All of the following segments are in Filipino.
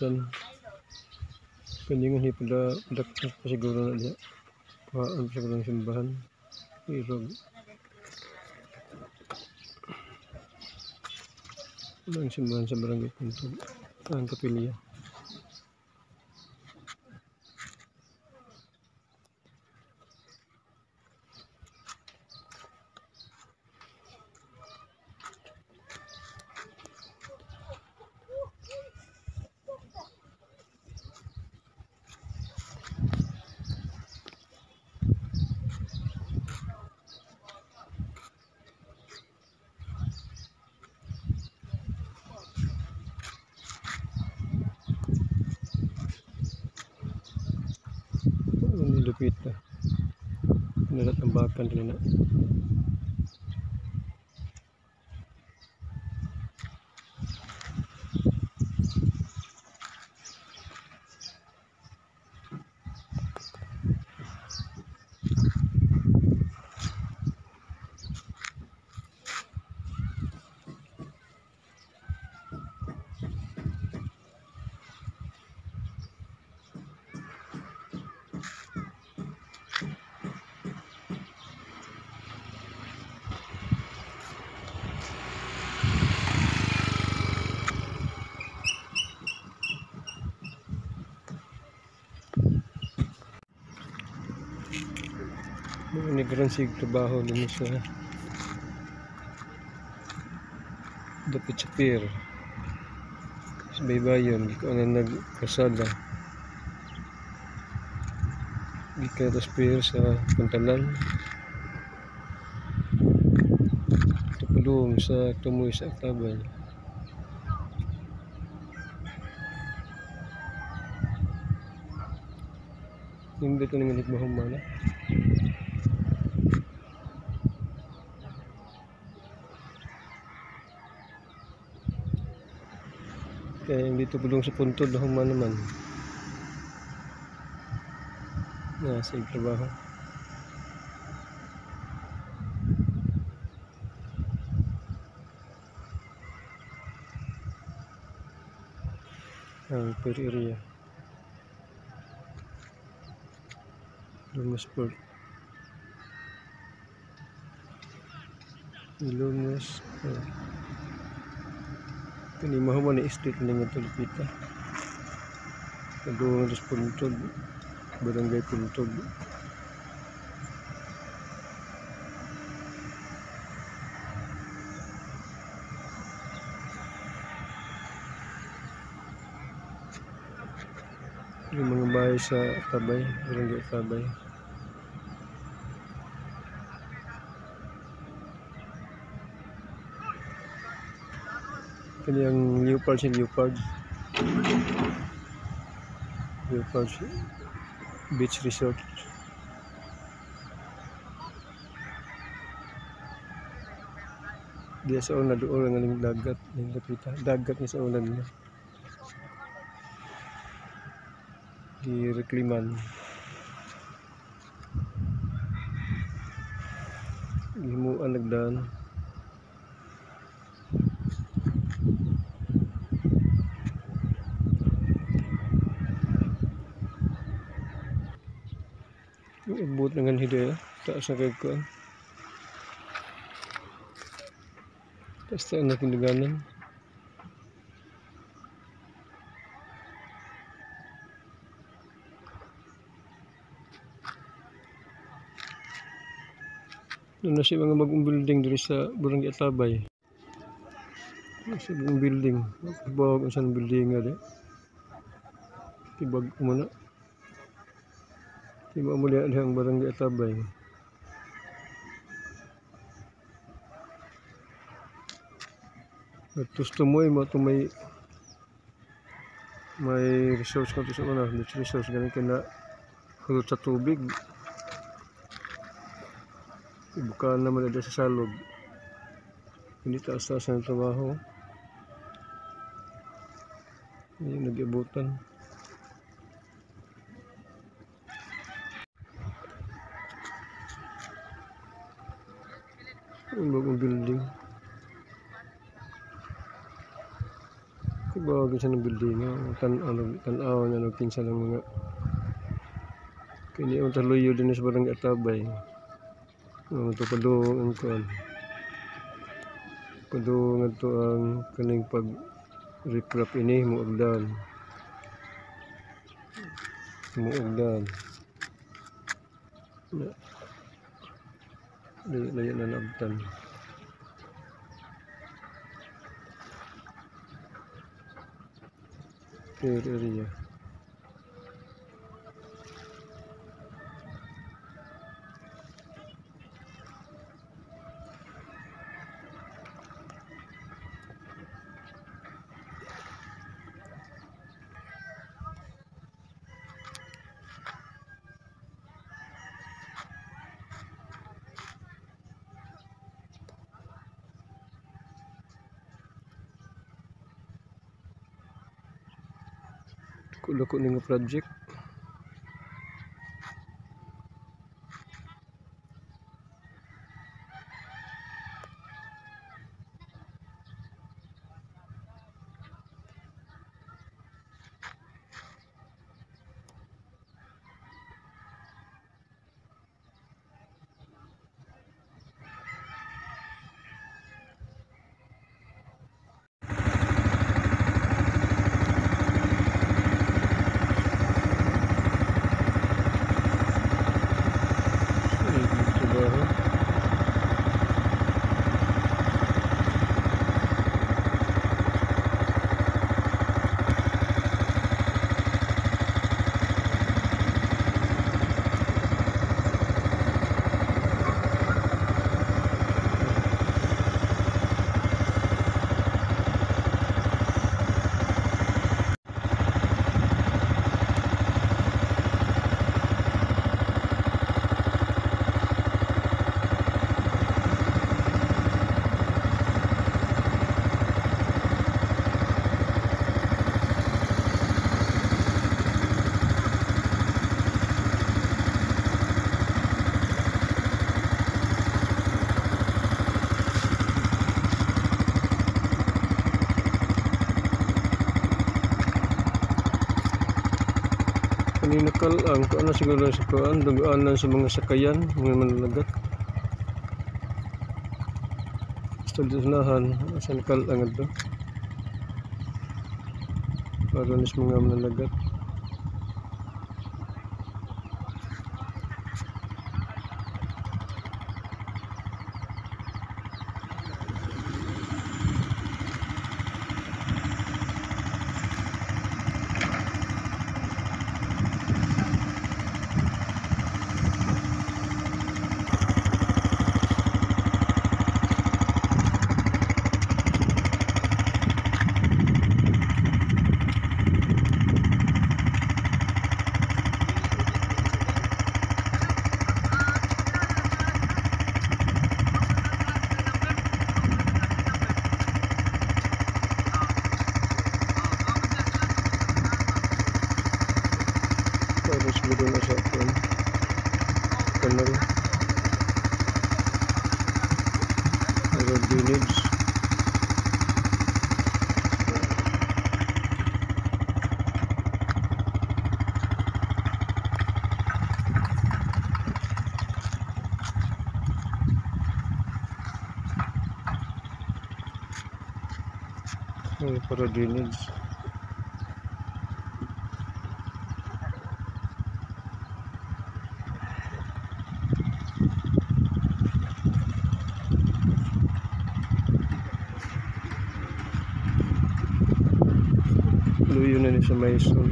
Bisan. Kanyang hindi pada pada pa siguro na diya. Paan pa siguro ng simbahan. Pero wala ang simbahan sa barangay Puntod. Ang kapilya. Ang lupit na. Nalatambakan rin na. Mga negran sig trabaho din sa Dapit sa pier. Sa baybayon, ko na nagkasada. Ka tas pier sa Pantalan. Tupulong sa Tumoy sa Aktabay. Hindi ko naman ito mahumana. Kaya hindi ito pulong sa puntod human naman. Nasa yung trabaho. Ang per area. Lumasport. Lumas. Kani mahuman ni street ni nga tulipita. Kadung dos puntod. Barangay puntod. Yung mga sa Tabay, Barangay Tabay. Kani ang leopard si leopard. Leopard Beach Resort. Dia sa una doon ang dagat ng kapita. Dagat ni sa una niya. Di rekliman. Himuan nagdaan. Ibut dengan hidayah tak. Basta na pinaganan. Doon na siya mga bagong building diri sa Barangay Atabay. Sa bagong building. Bawag ang building nga di. Tibag mo mo lihat ang Barangay Atabay. At gusto mo mo ito may may resource ka to sa una. Beach resource. Ganun ka na hulot sa tubig. Ibukaan naman na sa salog. Hindi taas-taas ng trabaho. Hindi nag-ibutan. Ang bagong building. Tibawag sa ng building nga. Tan ano tan-aw niya no kinsa lang mga kini ang taluyo din sa barangay Atabay. Ano to padung ang kuan. Padung adto ang kaning pag riprap ini mo agdan. Mo. Na. Layo layo na nabtan. Clear area. Kulo-ko nga project. Ay, trabaho. Kanina kal ang ano siguro sa kuan dugaan sa mga sakayan, mga mananagat. Gusto dito unahan, sa kal ang ito. Para nis mga mananagat. Para siguro na sa kuan. Kanal. Para drainage. Ay, para drainage. Luyo na ni sa Maison.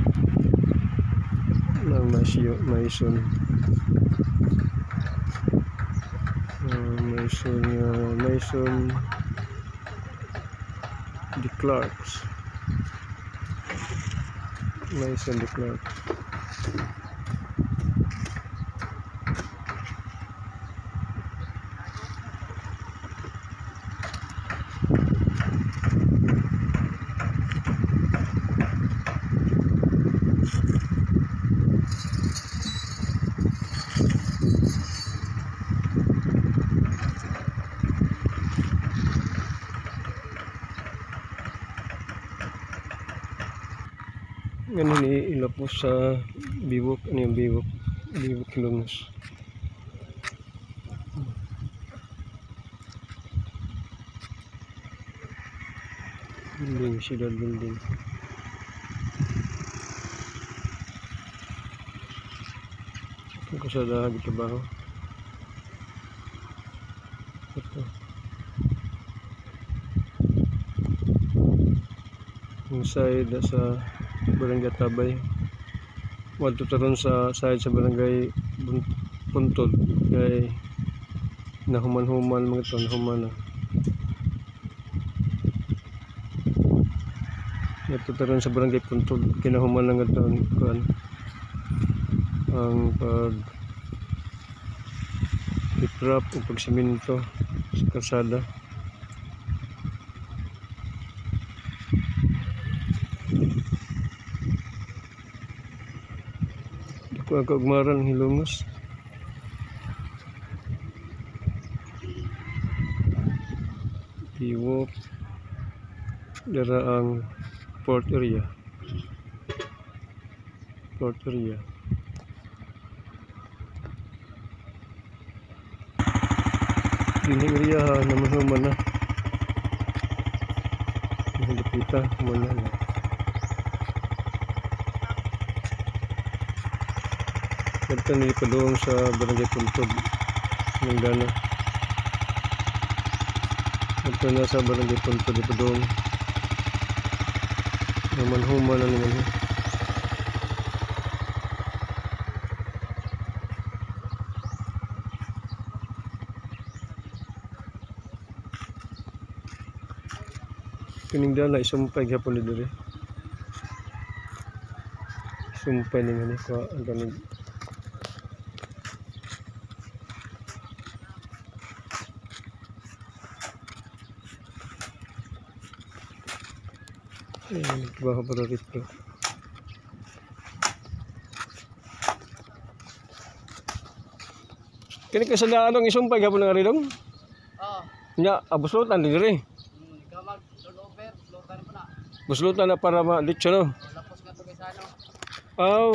Ng Masyo, Maison. Uh, Maison, uh, Maison the clerks nice and the clerks ni ilapos sa bibok. Ano yung bibok? Bibok Ilongos. Building, Ciudad Building. Ito ko sa dahag ito ba? Ito. Yung side sa Barangay Tabay. Wadto taron sa side sa Barangay Puntod. Kay nahuman-human mga ito, nahuman na. Ito taron sa Barangay Puntod. Kinahuman lang ito kuan ang pag iprap o pagsiminto sa kalsada. Kaugmaran hilongos. Tiwok. Dara ang port area. Port area. Dining area naman naman na. Hindi kita, mana na. Ito ni Padong sa Barangay Puntod. Ng Dana. Ito na sa Barangay Puntod ni Padong. Naman huma na naman. Kining dala isumpay gyapon ni diri. Sumpay ni ngani ko ang Ayan, nagtrabaho para rito. Kini ka sa anong isumpay gyapon nga ridong? Oh, Nya abuslutan di diri. hmm, ikaw mag rollover, floater mo na. Buslutan na para ma-litso no. O, Lapos nga to kay Sano. Aw,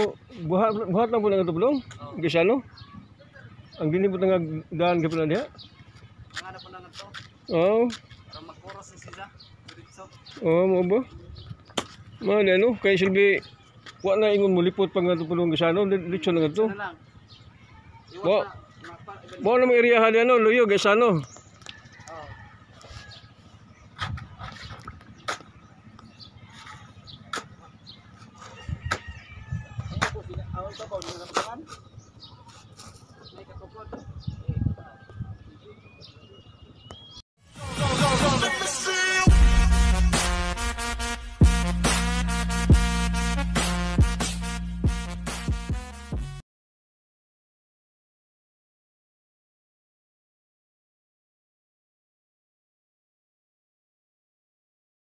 buhat buhat lang po nga tubulong. Oh, Gisano? Ang dinibot nga daan gyapon na diha. ang ano po na to. Oh, Para magkuros sa sila. Oh mo ba? Man, ano, kay Silvi, wa na ingon mo lipot pang ato pulong gisano, litso na ato. Bo. Bo na mo area hali ano, luyo gisano. Oh. Awal to pa, mga